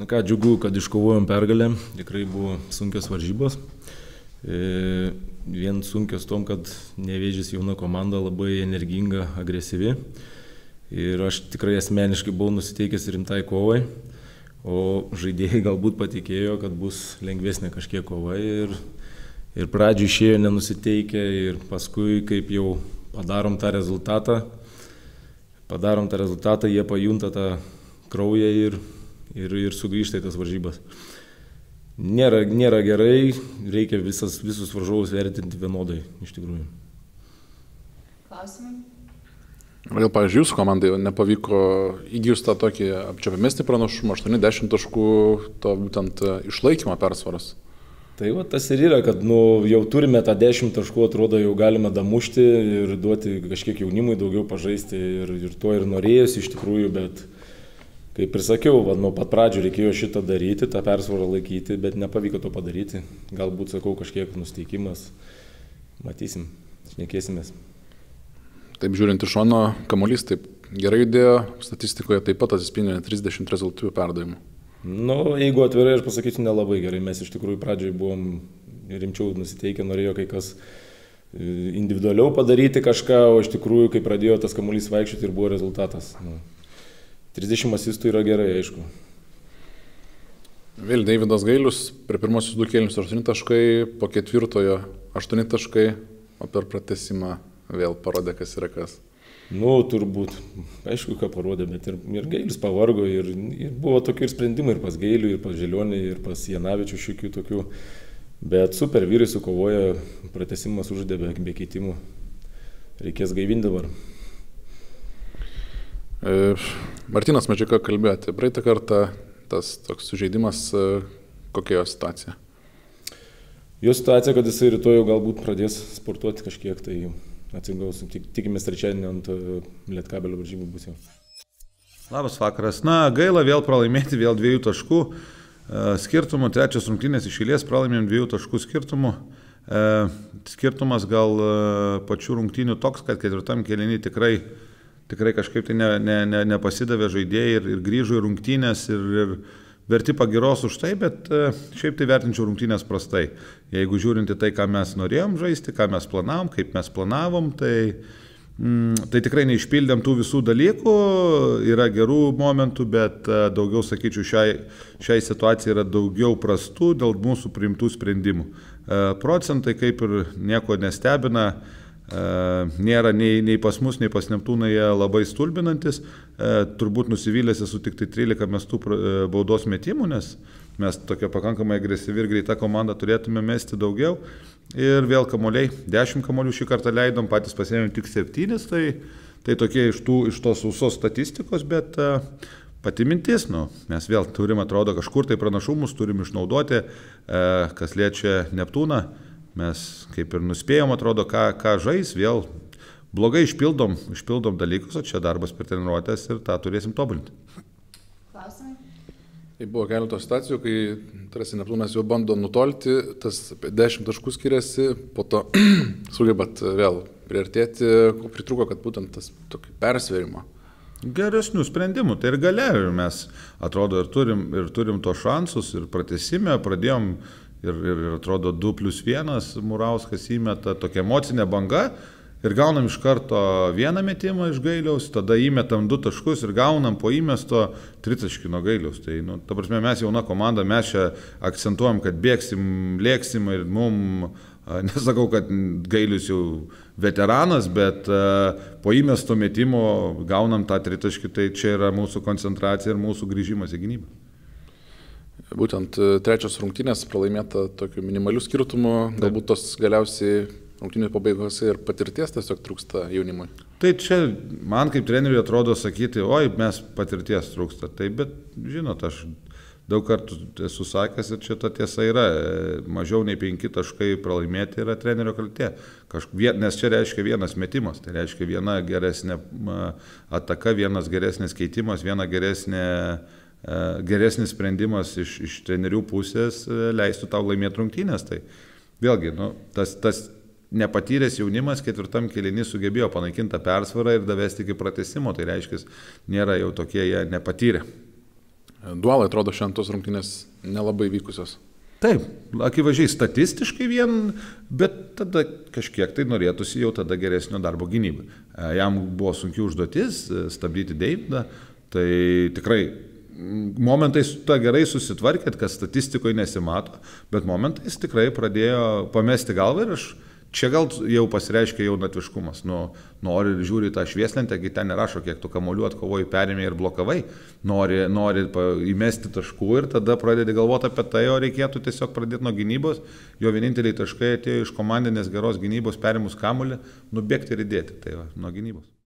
Na ką, džiugu, kad iškovojom pergalę, tikrai buvo sunkios varžybos. E, vien sunkios tom, kad nevėžys jauna komanda labai energinga, agresyvi. Ir aš tikrai asmeniškai buvau nusiteikęs rimtai kovai, o žaidėjai galbūt patikėjo, kad bus lengvesnė kažkiek kova ir, ir pradžiui išėjo nenusiteikę ir paskui, kaip jau padarom tą rezultatą, padarom tą rezultatą, jie pajunta tą kraują ir, ir, ir sugrįžta į tas varžybas nėra, nėra gerai, reikia visas, visus varžovus vertinti vienodai iš tikrųjų. Klausimai? Vėl, pavyzdžiui, jūsų komandai nepavyko įgyjus tą tokį apčiopimesnį pranašumą, 80 taškų to būtent e, išlaikymo persvaros. Tai va, tas ir yra, kad nu, jau turime tą 10 taškų, atrodo, jau galime damušti ir duoti kažkiek jaunimui daugiau pažaisti ir, ir to ir norėjusi iš tikrųjų, bet kaip ir sakiau, va, nuo pat pradžių reikėjo šitą daryti, tą persvarą laikyti, bet nepavyko to padaryti. Galbūt, sakau, kažkiek nusteikimas. Matysim, šnekėsimės. Taip žiūrint iš šono, kamuolys taip gerai judėjo, statistikoje taip pat atsispindė 30 rezultatų perdavimų. Nu, jeigu atvirai aš pasakysiu, nelabai gerai. Mes iš tikrųjų pradžioj buvom rimčiau nusiteikę, norėjo kai kas e, individualiau padaryti kažką, o iš tikrųjų, kai pradėjo tas kamuolys vaikščioti ir buvo rezultatas. Nu. 30 asistų yra gerai, aišku. Vėl Davidas Gailius, per pirmosius du kėlinius 8 taškai, po ketvirtojo 8 taškai, o per pratesimą vėl parodė, kas yra kas. Nu, turbūt, aišku, ką parodė, bet ir, ir Gailis pavargo, ir, ir buvo tokių ir sprendimų, ir pas Gailių, ir pas Želionį, ir pas Janavičių šiokių tokių. Bet super vyrai sukovoja, pratesimas uždė be, be keitimų. Reikės gaivinti dabar. E, Martinas Medžiaka kalbėjote, praeitą kartą tas toks sužeidimas, e, kokia jo situacija? Jo situacija, kad jisai rytoj jau galbūt pradės sportuoti kažkiek, tai atsigaus, tik, tikimės trečiadienį ant e, lietkabelio varžybų bus jau. Labas vakaras. Na, gaila vėl pralaimėti, vėl dviejų taškų skirtumų, trečias rungtynės iš eilės pralaimėjom dviejų taškų skirtumų. Skirtumas gal pačių rungtynių toks, kad ketvirtam kelinį tikrai tikrai kažkaip tai ne, ne, ne, nepasidavė žaidėjai ir, ir grįžo į rungtynės ir, ir verti pagiros už tai, bet e, šiaip tai vertinčiau rungtynės prastai. Jeigu žiūrinti tai, ką mes norėjom žaisti, ką mes planavom, kaip mes planavom, tai, mm, tai tikrai neišpildėm tų visų dalykų, yra gerų momentų, bet e, daugiau, sakyčiau, šiai, šiai situacijai yra daugiau prastų dėl mūsų priimtų sprendimų. E, procentai kaip ir nieko nestebina nėra nei, nei pas mus, nei pas Neptūną jie labai stulbinantis. Turbūt nusivylęs esu tik tai 13 mestų baudos metimų, nes mes tokia pakankamai agresyvi ir greita komanda turėtume mesti daugiau. Ir vėl kamoliai, 10 kamolių šį kartą leidom, patys pasėmėm tik 7, tai, tai tokie iš, tų, iš tos sausos statistikos, bet pati mintis, nu, mes vėl turim, atrodo, kažkur tai pranašumus turim išnaudoti, kas liečia Neptūną. Mes kaip ir nuspėjom, atrodo, ką, ką žais, vėl blogai išpildom, išpildom dalykus, o čia darbas per treniruotės ir tą turėsim tobulinti. Klausimai? Tai buvo keletos situacijų, kai tarsi Neptūnas jau bando nutolti, tas 10 taškų skiriasi, po to sugebat vėl priartėti, ko pritruko, kad būtent tas tokį persvėrimą. Geresnių sprendimų, tai ir gale, ir mes atrodo ir turim, ir turim to šansus, ir pratesime, pradėjom ir, ir, ir atrodo 2 plus 1 Murauskas įmeta tokia emocinė banga ir gaunam iš karto vieną metimą iš gailiaus, tada įmetam du taškus ir gaunam po įmesto tritaškį nuo gailiaus. Tai, nu, ta prasme, mes jauna komanda, mes čia akcentuojam, kad bėgsim, lėksim ir mum, nesakau, kad gailius jau veteranas, bet po įmesto metimo gaunam tą tritaškį, tai čia yra mūsų koncentracija ir mūsų grįžimas į gynybą. Būtent e, trečios rungtynės pralaimėta tokiu minimaliu skirtumu, galbūt tos galiausiai rungtynių pabaigose ir patirties tiesiog trūksta jaunimui. Tai čia man kaip treneriui atrodo sakyti, oi, mes patirties trūksta. Taip, bet žinot, aš daug kartų esu sakęs ir čia ta tiesa yra, mažiau nei penki taškai pralaimėti yra trenerio kaltė. Kažk, nes čia reiškia vienas metimas, tai reiškia viena geresnė ataka, vienas geresnis keitimas, viena geresnė uh, geresnis sprendimas iš, iš trenerių pusės e, leistų tau laimėti rungtynės. Tai vėlgi, nu, tas, tas nepatyręs jaunimas ketvirtam kelinį sugebėjo panaikinti tą persvarą ir davesti iki pratesimo, tai reiškia, nėra jau tokie jie nepatyrę. dualai atrodo šiandien tos rungtynės nelabai vykusios. Taip, akivaizdžiai statistiškai vien, bet tada kažkiek tai norėtųsi jau tada geresnio darbo gynybai. E, jam buvo sunki užduotis e, stabdyti Deividą, tai tikrai momentais tą gerai susitvarkėt, kas statistikoje nesimato, bet momentais tikrai pradėjo pamesti galvą ir aš Čia gal jau pasireiškia jaunatviškumas. Nu, nori žiūri tą švieslentę, kai ten nerašo, kiek tu kamoliu atkovojai, perėmė ir blokavai. Nori, nori įmesti taškų ir tada pradedi galvoti apie tai, o reikėtų tiesiog pradėti nuo gynybos. Jo vieninteliai taškai atėjo iš komandinės geros gynybos, perimus kamolį, nubėgti ir įdėti. Tai va, nuo gynybos.